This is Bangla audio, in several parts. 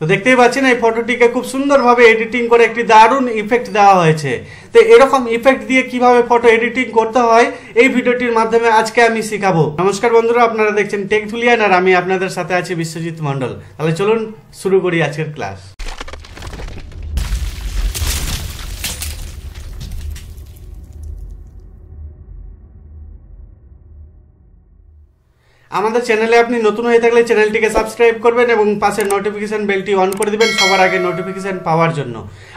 তো দেখতেই পাচ্ছেন এই ফটোটিকে খুব সুন্দরভাবে এডিটিং করে একটি দারুণ ইফেক্ট দেওয়া হয়েছে। তো এরকম ইফেক্ট দিয়ে কীভাবে ফটো এডিটিং করতে হয়, এই ভিডিওটির মাধ্যমে আজকে আমি শেখাবো। নমস্কার বন্ধুরা, আপনারা দেখছেন টেক ধুলিয়ান আর আমি আপনাদের সাথে আছি বিশ্বজিৎ মন্ডল তাহলে চলুন শুরু করি আজকের ক্লাস আমাদের চ্যানেলে আপনি নতুন হয়ে থাকলে চ্যানেলটিকে সাবস্ক্রাইব করবেন এবং পাশের নোটিফিকেশন বেলটি অন করে দিবেন সবার আগে নোটিফিকেশন পাওয়ার জন্য।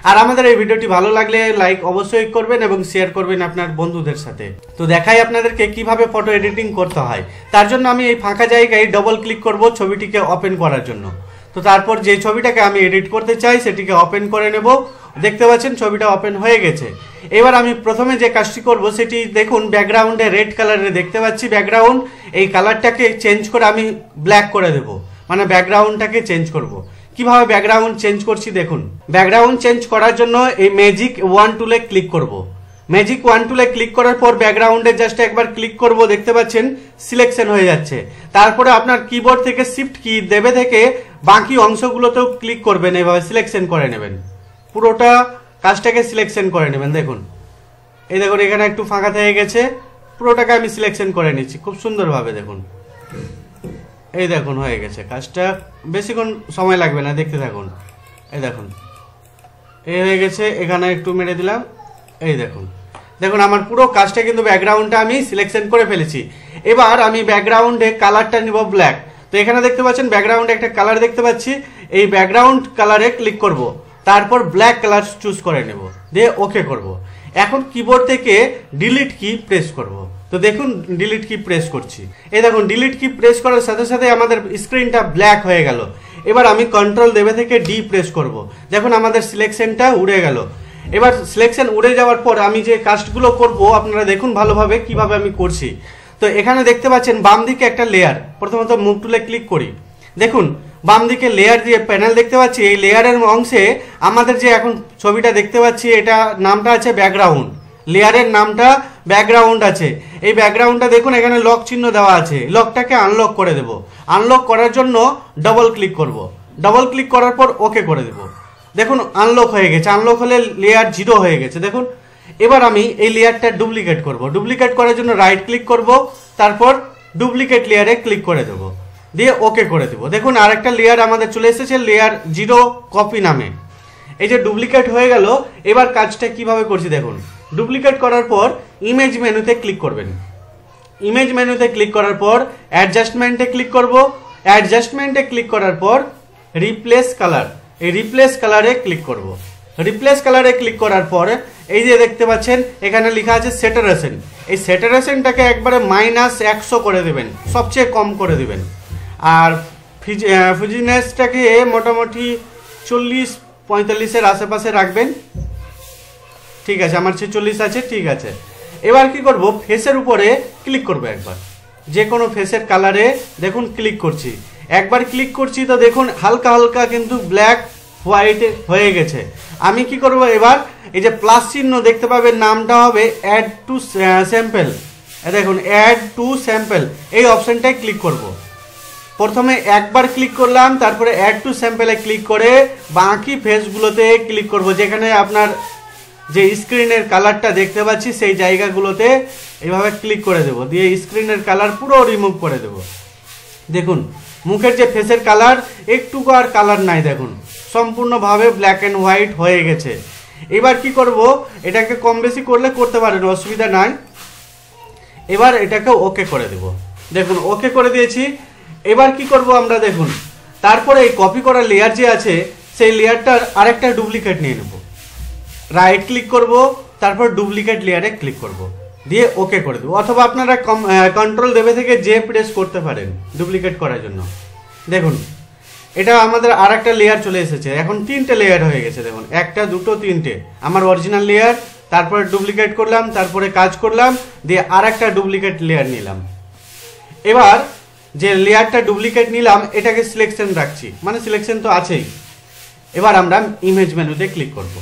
আর আমাদের এই ভিডিওটি ভালো লাগলে লাইক অবশ্যই করবেন এবং শেয়ার করবেন আপনার বন্ধুদের সাথে। তো দেখাই আপনাদেরকে কীভাবে ফটো এডিটিং করতে হয়। তার জন্য আমি এই ফাঁকা জায়গায় ডবল ক্লিক করব ছবিটিকে ওপেন করার জন্য। তো তারপর যে ছবিটাকে আমি এডিট করতে চাই, সেটিকে ওপেন করে নেব। দেখতে পাচ্ছেন, ছবিটা ওপেন হয়ে গেছে। এবার আমি প্রথমে যে কাজটি করব, সেটি দেখুন ব্যাকগ্রাউন্ডে রেড কালারে দেখতে পাচ্ছি। ব্যাকগ্রাউন্ড এই কালারটাকে চেঞ্জ করে আমি ব্ল্যাক করে দেব। মানে ব্যাকগ্রাউন্ডটাকে চেঞ্জ করব। কীভাবে ব্যাকগ্রাউন্ড চেঞ্জ করছি দেখুন। ব্যাকগ্রাউন্ড চেঞ্জ করার জন্য এই ম্যাজিক ওয়ান টুলে ক্লিক করব। ম্যাজিক ওয়ান টুলে ক্লিক করার পর ব্যাকগ্রাউন্ডে জাস্ট একবার ক্লিক করব, দেখতে পাচ্ছেন সিলেকশন হয়ে যাচ্ছে। তারপরে আপনার কিবোর্ড থেকে শিফট কি দেবে থেকে বাকি অংশগুলোতেও ক্লিক করবেন, এভাবে সিলেকশন করে নেবেন। পুরোটা কাজটাকে সিলেকশন করে নেবেন, দেখুন। এই দেখুন, এখানে একটু ফাঁকা থেকে গেছে। পুরোটাকে আমি সিলেকশন করে নিচ্ছি, খুব সুন্দরভাবে দেখুন। এই দেখুন, হয়ে গেছে কাজটা। বেশিক্ষণ সময় লাগবে না, দেখতে থাকুন। এই দেখুন। এই হয়ে গেছে, এখানে একটু মেরে দিলাম। এই দেখুন। দেখুন, আমার পুরো কাজটা কিন্তু ব্যাকগ্রাউন্ডটা আমি সিলেকশন করে ফেলেছি। এবার আমি ব্যাকগ্রাউন্ডে কালারটা নিব ব্ল্যাক তো এখানে দেখতে পাচ্ছেন ব্যাকগ্রাউন্ডে একটা কালার দেখতে পাচ্ছি। এই ব্যাকগ্রাউন্ড কালারে ক্লিক করব। তারপর ব্ল্যাক কালার চুজ করে নেব। দিয়ে ওকে করব। এখন কিবোর্ড থেকে ডিলিট কি প্রেস করব। তো দেখুন ডিলিট কি প্রেস করছি। এই দেখুন ডিলিট কি প্রেস করার সাথে সাথে আমাদের স্ক্রিনটা ব্ল্যাক হয়ে গেল। এবার আমি কন্ট্রোল দেবে থেকে ডি প্রেস করব। দেখুন, আমাদের সিলেকশনটা উড়ে গেল। এবার সিলেকশন উড়ে যাওয়ার পর আমি যে কাস্টগুলো করব, আপনারা দেখুন ভালোভাবে কীভাবে আমি করছি। তো এখানে দেখতে পাচ্ছেন বাম দিকে একটা লেয়ার প্রথমত মুভ টুলে ক্লিক করি। দেখুন, বাম দিকে লেয়ার দিয়ে প্যানেল দেখতে পাচ্ছি, এই লেয়ারের অংশে আমাদের যে এখন ছবিটা দেখতে পাচ্ছি, এটা নামটা আছে ব্যাকগ্রাউন্ড লেয়ারের নামটা ব্যাকগ্রাউন্ড আছে। এই ব্যাকগ্রাউন্ডটা দেখুন, এখানে লক চিহ্ন দেওয়া আছে। লকটাকে আনলক করে দেব। আনলক করার জন্য ডবল ক্লিক করব। ডবল ক্লিক করার পর ওকে করে দেব। দেখুন আনলক হয়ে গেছে। আনলক হলে লেয়ার জিরো হয়ে গেছে। দেখুন, এবার আমি এই লেয়ারটা ডুপ্লিকেট করব। ডুপ্লিকেট করার জন্য রাইট ক্লিক করব, তারপর ডুপ্লিকেট লেয়ারে ক্লিক করে দেবো। দিয়ে ওকে করে দেবো। দেখুন, আরেকটা লেয়ার আমাদের চলে এসেছে লেয়ার জিরো কপি নামে। এই যে ডুপ্লিকেট হয়ে গেল, এবার কাজটা কীভাবে করছি দেখুন। ডুপ্লিকেট করার পর ইমেজ মেনুতে ক্লিক করবেন। ইমেজ মেনুতে ক্লিক করার পর অ্যাডজাস্টমেন্টে ক্লিক করব। অ্যাডজাস্টমেন্টে ক্লিক করার পর রিপ্লেস কালার এই রিপ্লেস কালারে ক্লিক করব। রিপ্লেস কালারে ক্লিক করার পর, এই যে দেখতে পাচ্ছেন, এখানে লেখা আছে সেটারেশন এই সেটারেশনটাকে একবারে মাইনাস একশো করে দেবেন, সবচেয়ে কম করে দেবেন। আর ফিজিনেসটাকে মোটামুটি চল্লিশ, পঁয়তাল্লিশের আশেপাশে রাখবেন। ঠিক আছে, আমার ছেচল্লিশ আছে, ঠিক আছে। এবার কি করব? ফেসের উপরে ক্লিক করব একবার। যে কোনো ফেসের কালারে দেখুন ক্লিক করছি। একবার ক্লিক করছি তো দেখুন, হালকা হালকা কিন্তু ব্ল্যাক হোয়াইট হয়ে গেছে। আমি কি করব এবার? এই যে প্লাস চিহ্ন দেখতে পাবেন, নামটা হবে অ্যাড টু স্যাম্পেল দেখুন অ্যাড টু স্যাম্পেল এই অপশনটায় ক্লিক করব। প্রথমে একবার ক্লিক করলাম, তারপরে অ্যাড টু স্যাম্পেলে ক্লিক করে বাকি ফেসগুলোতে ক্লিক করব, যেখানে আপনার যে স্ক্রিনের কালারটা দেখতে পাচ্ছি, সেই জায়গাগুলোতে এইভাবে ক্লিক করে দেব। দিয়ে স্ক্রিনের কালার পুরো রিমুভ করে দেব। দেখুন, মুখের যে ফেসের কালার একটুকু আর কালার নাই, দেখুন। সম্পূর্ণভাবে ব্ল্যাক অ্যান্ড হোয়াইট হয়ে গেছে। এবার কি করব? এটাকে কম বেশি করলে করতে পারেন, অসুবিধা নাই। এবার এটাকে ওকে করে দেব। দেখুন ওকে করে দিয়েছি। এবার কি করব আমরা দেখুন। তারপরে এই কপি করা লেয়ার যে আছে, সেই লেয়ারটার আরেকটা ডুপ্লিকেট নিয়ে নেব। রাইট ক্লিক করব, তারপর ডুপ্লিকেট লেয়ারে ক্লিক করব। দিয়ে ওকে করে দেবো। অথবা আপনারা কন্ট্রোল দেবে থেকে যে প্রেস করতে পারেন ডুপ্লিকেট করার জন্য। দেখুন, এটা আমাদের আর একটা লেয়ার চলে এসেছে। এখন তিনটে লেয়ার হয়ে গেছে, দেখুন। একটা, দুটো, তিনটে। আমার অরিজিনাল লেয়ার তারপরে ডুপ্লিকেট করলাম, তারপরে কাজ করলাম, দিয়ে আর একটা ডুপ্লিকেট লেয়ার নিলাম। এবার যে লেয়ারটা ডুপ্লিকেট নিলাম, এটাকে সিলেকশন রাখছি। মানে সিলেকশন তো আছেই। এবার আমরা ইমেজ মেনুতে ক্লিক করব।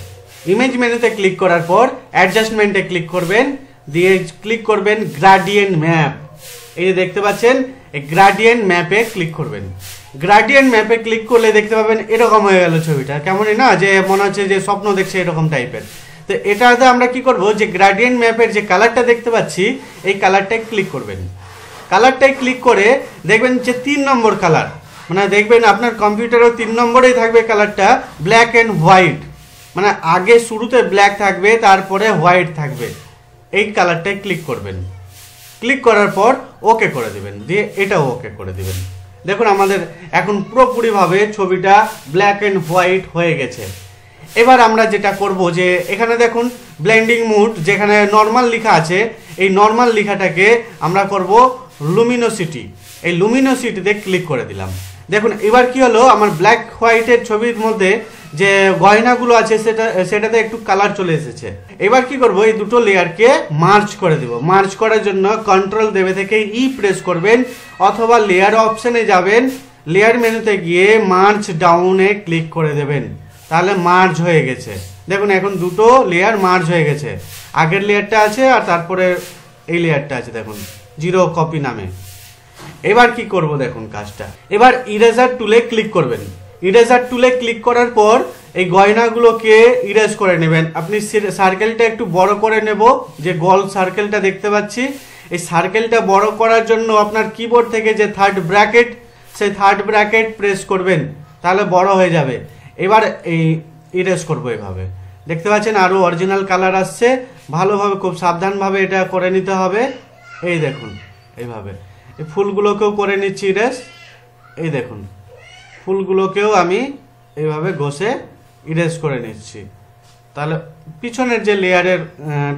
ইমেজ মেনুতে ক্লিক করার পর অ্যাডজাস্টমেন্টে ক্লিক করবেন, দিয়ে ক্লিক করবেন গ্রাডিয়েন্ট ম্যাপ এই যে দেখতে পাচ্ছেন, এই গ্রাডিয়েন্ট ম্যাপে ক্লিক করবেন। গ্রাডিয়েন্ট ম্যাপে ক্লিক করলে দেখতে পাবেন এরকম হয়ে গেল ছবিটা। কেমনই না? যে মনে হচ্ছে যে স্বপ্ন দেখছে এরকম টাইপের তো এটাতে আমরা কি করব? যে গ্রাডিয়েন্ট ম্যাপের যে কালারটা দেখতে পাচ্ছি, এই কালারটায় ক্লিক করবেন। কালারটায় ক্লিক করে দেখবেন যে তিন নম্বর কালার। মানে দেখবেন আপনার কম্পিউটারেও তিন নম্বরেই থাকবে কালারটা ব্ল্যাক অ্যান্ড হোয়াইট মানে আগে শুরুতে ব্ল্যাক থাকবে, তারপরে হোয়াইট থাকবে। এই কালারটায় ক্লিক করবেন। ক্লিক করার পর ওকে করে দিবেন। দিয়ে এটাও ওকে করে দিবেন। দেখুন আমাদের এখন পুরোপুরিভাবে ছবিটা ব্ল্যাক অ্যান্ড হোয়াইট হয়ে গেছে। এবার আমরা যেটা করব যে, এখানে দেখুন ব্লেন্ডিং মুড যেখানে নর্মাল লেখা আছে, এই নর্মাল লেখাটাকে আমরা করব লুমিনোসিটি এই লুমিনোসিটিতে ক্লিক করে দিলাম। দেখুন, এবার কি হলো, আমার ব্ল্যাক হোয়াইটের ছবির মধ্যে যে গয়নাগুলো আছে, সেটা, সেটাতে একটু কালার চলে এসেছে। এবার কি করব, এই দুটো লেয়ারকে মার্চ করে দেব। মার্চ করার জন্য কন্ট্রোল দেবে থেকে ই প্রেস করবেন, অথবা লেয়ার অপশনে যাবেন লেয়ার মেনুতে গিয়ে মার্চ ডাউনে ক্লিক করে দেবেন। তাহলে মার্জ হয়ে গেছে। দেখুন, এখন দুটো লেয়ার মার্জ হয়ে গেছে। আগের লেয়ারটা আছে আর তারপরে এই লেয়ারটা আছে, দেখুন। জিরো কপি নামে। এবার কি করব দেখুন কাজটা। এবার ইরেজার টুলে ক্লিক করবেন। ইরেজার টুলে ক্লিক করার পর এই গয়নাগুলোকে ইরেজ করে নেবেন। আপনি সার্কেলটা একটু বড় করে নেব, যে গোল সার্কেলটা দেখতে পাচ্ছি। এই সার্কেলটা বড় করার জন্য আপনার কিবোর্ড থেকে যে থার্ড ব্র্যাকেট সেই থার্ড ব্র্যাকেট প্রেস করবেন, তাহলে বড় হয়ে যাবে। এবার এই ইরেজ করব এভাবে। দেখতে পাচ্ছেন আরও অরিজিনাল কালার আসছে। ভালোভাবে, খুব সাবধানভাবে এটা করে নিতে হবে। এই দেখুন, এইভাবে। এই ফুলগুলোকেও করে নিচ্ছি ইরেজ এই দেখুন, ফুলগুলোকেও আমি এইভাবে ঘষে ইরেজ করে নিচ্ছি। তাহলে পিছনের যে লেয়ারের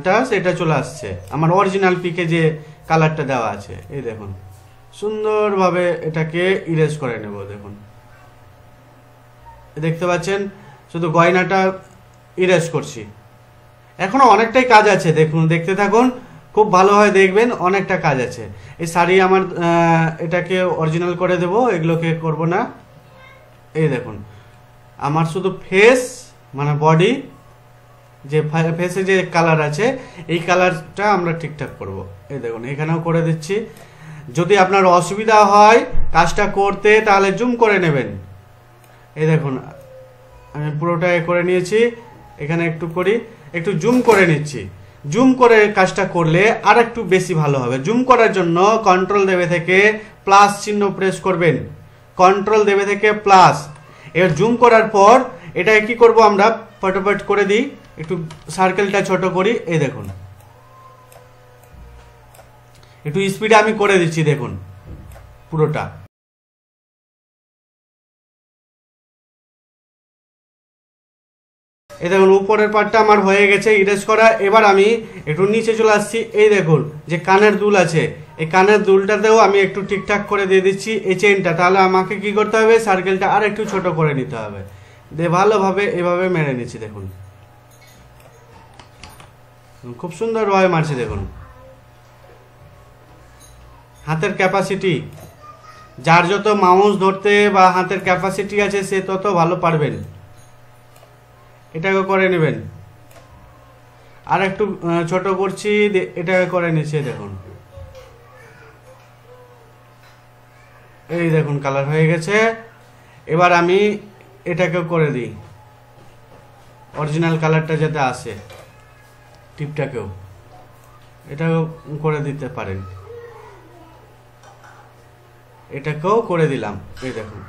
টা, সেটা চলে আসছে। আমার অরিজিনাল পিকে যে কালারটা দেওয়া আছে, এই দেখুন। সুন্দরভাবে এটাকে ইরেজ করে নেব, দেখুন। দেখতে পাচ্ছেন? শুধু গয়নাটা ইরেজ করছি। এখনও অনেকটাই কাজ আছে, দেখুন, দেখতে থাকুন। খুব ভালোভাবে দেখবেন, অনেকটা কাজ আছে। এই শাড়ি আমার এটাকে অরিজিনাল করে দেব, এগুলোকে করব না। এই দেখুন, আমার শুধু ফেস মানে বডি যে ফেসে যে কালার আছে, এই কালারটা আমরা ঠিকঠাক করব। এই দেখুন, এখানেও করে দিচ্ছি। যদি আপনার অসুবিধা হয় কাজটা করতে, তাহলে জুম করে নেবেন। এই দেখুন, আমি পুরোটা করে নিয়েছি, এখানে একটু করি, একটু জুম করে নিচ্ছি। জুম করে কাজটা করলে আর একটু বেশি ভালো হবে। জুম করার জন্য কন্ট্রোল দেবে থেকে প্লাস চিহ্ন প্রেস করবেন। কন্ট্রোল দেবে থেকে প্লাস এবার জুম করার পর এটা কি করব আমরা? ফটোফট করে দিই। একটু সার্কেলটা ছোট করি। এই দেখুন। একটু স্পিডে আমি করে দিচ্ছি, দেখুন। পুরোটা। এই দেখুন, উপরের পার্টটা আমার হয়ে গেছে ইরেজ করা। এবার আমি একটু নিচে চলে আসছি। এই দেখুন, যে কানের দুল আছে, এই কানের দুলটাতেও আমি একটু ঠিকঠাক করে দিয়ে দিচ্ছি এই চেনটা তাহলে আমাকে কি করতে হবে? সার্কেলটা আর একটু ছোট করে নিতে হবে। দিয়ে ভালোভাবে এভাবে মেরে নিচ্ছি, দেখুন। খুব সুন্দরভাবে মারছি, দেখুন। হাতের ক্যাপাসিটি যার যত মাউস ধরতে বা হাতের ক্যাপাসিটি আছে, সে তত ভালো পারবেন। এটাকে করে নেবেন। আর একটু ছোট করছি এটাকে করে নিচ্ছে দেখুন। এই দেখুন, কালার হয়ে গেছে। এবার আমি এটাকে করে দিই। অরিজিনাল কালারটা যাতে আসে, টিপটাকেও। এটাকেও করে দিতে পারেন। এটাকেও করে দিলাম, এই দেখুন।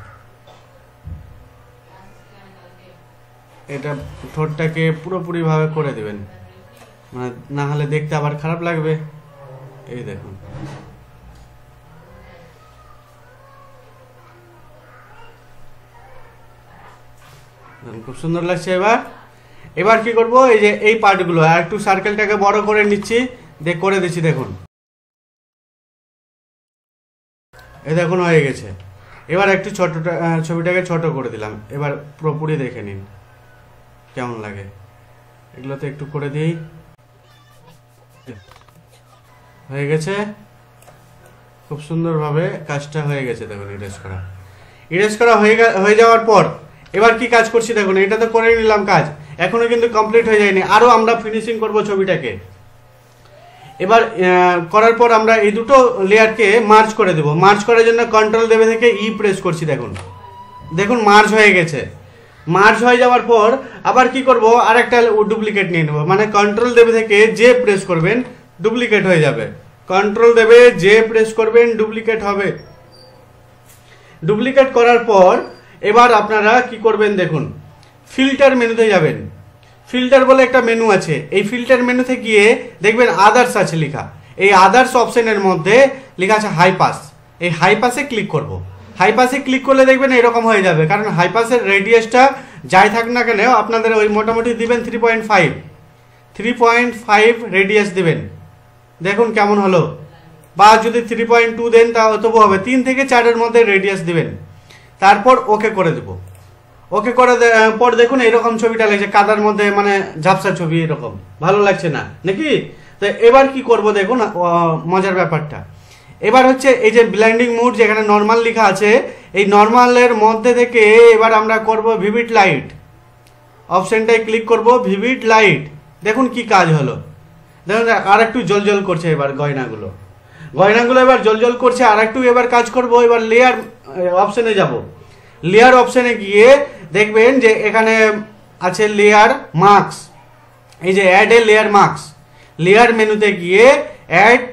এটা ঠোঁটটাকে পুরোপুরিভাবে করে দেবেন। মানে না হলে দেখতে আবার খারাপ লাগবে। এই দেখুন। খুব সুন্দর লাগছে এবার। এবার কি করব? এই যে এই পার্টগুলো, আর একটু সার্কেলটাকে বড় করে নিচ্ছি। দেখ করে দিচ্ছি, দেখুন। এই দেখুন, হয়ে গেছে। এবার একটু ছোটটা ছবিটাকে ছোট করে দিলাম। এবার পুরোপুরি দেখে নিন। কেমন লাগে? এগুলোতে একটু করে দিই। হয়ে গেছে? খুব সুন্দরভাবে কাজটা হয়ে গেছে, দেখুন ইরেজ করা। ইরেজ করা হয়ে হয়ে যাওয়ার পর, এবার কি কাজ করছি দেখুন, এটা তো করে নিলাম কাজ। এখনও কিন্তু কমপ্লিট হয়ে যায়নি। আরও আমরা ফিনিশিং করব ছবিটাকে। এবার করার পর আমরা এই দুটো লেয়ারকে মার্জ করে দেব। মার্জ করার জন্য কন্ট্রোল দেবে থেকে ই প্রেস করছি, দেখুন। দেখুন মার্জ হয়ে গেছে। মার্জ হয়ে যাওয়ার পর আবার কি করব? আরেকটা ডুপ্লিকেট নিয়ে নেব। মানে কন্ট্রোল দেবে থেকে যে প্রেস করবেন ডুপ্লিকেট হয়ে যাবে। কন্ট্রোল দেবে যে প্রেস করবেন ডুপ্লিকেট হবে। ডুপ্লিকেট করার পর এবার আপনারা কি করবেন দেখুন ফিল্টার মেনুতে যাবেন। ফিল্টার বলে একটা মেনু আছে। এই ফিল্টার মেনুতে গিয়ে দেখবেন আদার্স আছে লেখা। এই আদার্স অপশনের মধ্যে লেখা আছে হাই পাস এই হাই পাসে ক্লিক করব। হাই পাসে ক্লিক করলে দেখবেন এরকম হয়ে যাবে। কারণ হাইপাসের রেডিয়াসটা যাই থাক না কেন, আপনাদের ওই মোটামুটি দিবেন three point five three point five radius দেবেন। দেখুন কেমন হলো। বা যদি থ্রি পয়েন্ট টু দেন তা তবু হবে। তিন থেকে চারের মধ্যে রেডিয়াস দিবেন। তারপর ওকে করে দেব। ওকে করে পর দেখুন এরকম ছবিটা লাগছে। কাদার মধ্যে মানে ঝাপসা ছবি এরকম। ভালো লাগছে না, নাকি? তো এবার কি করব দেখুন মজার ব্যাপারটা। এবার হচ্ছে এই যে ব্ল্যান্ডিং মুড যেখানে নর্মাল লেখা আছে, এই নর্মালের মধ্যে থেকে এবার আমরা করব ভিভিড লাইট অপশানটায় ক্লিক করব ভিভিড লাইট দেখুন কি কাজ হলো। দেখুন, আর একটু জল জল করছে এবার গয়নাগুলো। গয়নাগুলো এবার জল জল করছে, আর একটু এবার কাজ করব, এবার লেয়ার অপশানে যাব। লেয়ার অপশানে গিয়ে দেখবেন যে এখানে আছে লেয়ার মার্কস এই যে add a layer marks layer মেনুতে গিয়ে অ্যাড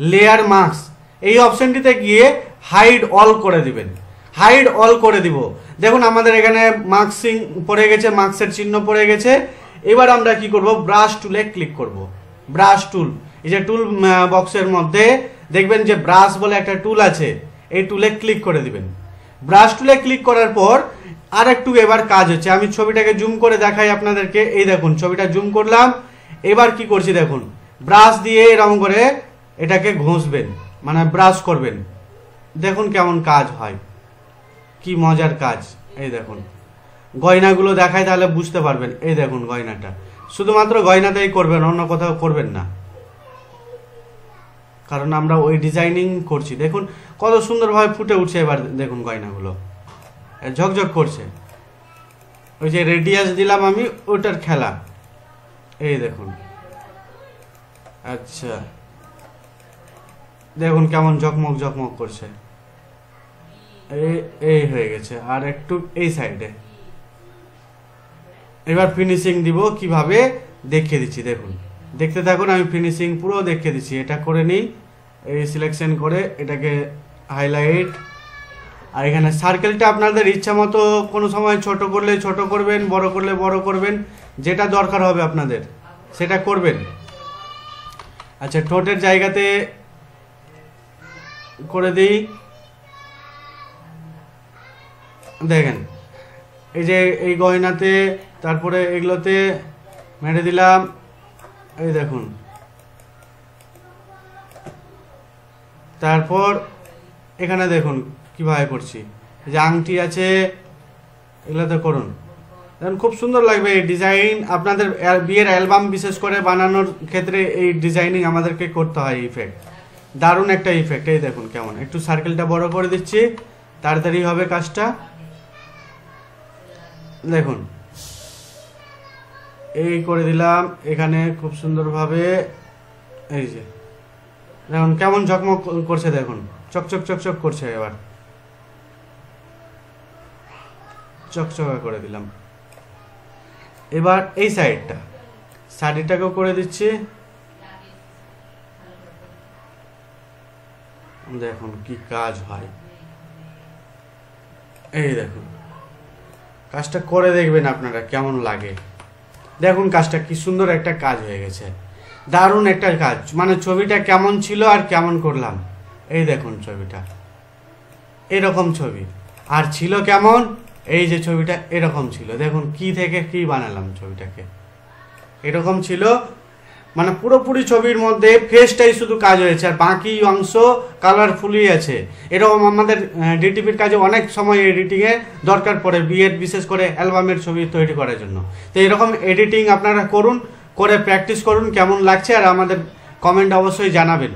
লেয়ার মার্কস এই অপশনটিতে গিয়ে হাইড অল করে দিবেন। হাইড অল করে দিব। দেখুন, আমাদের এখানে মার্কসিং পড়ে গেছে মার্কসের চিহ্ন পড়ে গেছে। এবার আমরা কি করব? ব্রাশ টুলে ক্লিক করব। ব্রাশ টুল এই যে টুল বক্সের মধ্যে দেখবেন যে ব্রাশ বলে একটা টুল আছে, এই টুলে ক্লিক করে দিবেন। ব্রাশ টুলে ক্লিক করার পর আর একটু এবার কাজ হচ্ছে। আমি ছবিটাকে জুম করে দেখাই আপনাদেরকে। এই দেখুন, ছবিটা জুম করলাম। এবার কি করছি দেখুন? ব্রাশ দিয়ে এরকম করে এটাকে ঘষবেন। মানে ব্রাশ করবেন। দেখুন কেমন কাজ হয়। কি মজার কাজ। এই দেখুন। গয়নাগুলো দেখায় তাহলে বুঝতে পারবেন। এই দেখুন গয়নাটা। শুধুমাত্র গয়নাতেই করবেন, অন্য কোথাও করবেন না। কারণ আমরা ওই ডিজাইনিং করছি। দেখুন, কত সুন্দরভাবে ফুটে উঠছে এবার দেখুন গয়নাগুলো। ঝকঝক করছে। ওই যে রেডিয়াস দিলাম আমি, ওটার খেলা। এই দেখুন। আচ্ছা। দেখুন কেমন ঝকমক ঝকমক করছে। এই হয়ে গেছে। আর একটু এই সাইডে। এবার ফিনিশিং দিব কীভাবে? দেখিয়ে দিচ্ছি, দেখুন। দেখতে থাকুন, আমি ফিনিশিং পুরো দেখিয়ে দিচ্ছি। এটা করে নিই। এই সিলেকশন করে এটাকে হাইলাইট আর এখানে সার্কেলটা আপনাদের ইচ্ছা মতো কোনো সময় ছোট করলে ছোট করবেন, বড় করলে বড় করবেন। যেটা দরকার হবে আপনাদের, সেটা করবেন। আচ্ছা ঠোঁটের জায়গাতে করে দিই। দেখেন, এই যে এই গয়নাতে তারপরে এগুলোতে মেরে দিলাম। এই দেখুন। তারপর এখানে দেখুন কীভাবে করছি। যে আংটি আছে, এগুলোতে করুন। দেখুন, খুব সুন্দর লাগবে এই ডিজাইন। আপনাদের বিয়ের অ্যালবাম বিশেষ করে বানানোর ক্ষেত্রে এই ডিজাইনিং আমাদেরকে করতে হয় ইফেক্ট দারুণ একটা ইফেক্ট এই দেখুন কেমন। একটু সার্কেলটা বড় করে দিচ্ছি, তাড়াতাড়ি হবে কাজটা। দেখুন। এই করে দিলাম, এখানে খুব সুন্দরভাবে, এই যে। দেখুন, কেমন ঝকমক করছে, দেখুন। চকচক চকচক করছে এবার। চকচকা করে দিলাম। এবার এই সাইডটা শাড়িটাকেও করে দিচ্ছি। দেখুন কি কাজ হয়। এই দেখুন কাজটা করে দেখবেন আপনারা কেমন লাগে। দেখুন কাজটা কি সুন্দর একটা কাজ হয়ে গেছে। দারুণ একটা কাজ। মানে ছবিটা কেমন ছিল আর কেমন করলাম। এই দেখুন ছবিটা। এরকম ছবি। আর ছিল কেমন? এই যে ছবিটা এরকম ছিল। দেখুন কি থেকে কি বানালাম ছবিটাকে। এরকম ছিল মানে পুরোপুরি ছবির মধ্যে ফেসটাই শুধু কাজ হয়েছে, আর বাকি অংশ কালারফুলই আছে। এরকম আমাদের ডিটিপির কাজে অনেক সময় এডিটিংয়ে দরকার পড়ে, বিয়ের বিশেষ করে অ্যালবামের ছবি তৈরি করার জন্য। তো এরকম এডিটিং আপনারা করুন, করে প্র্যাকটিস করুন, কেমন লাগছে, আর আমাদের কমেন্ট অবশ্যই জানাবেন।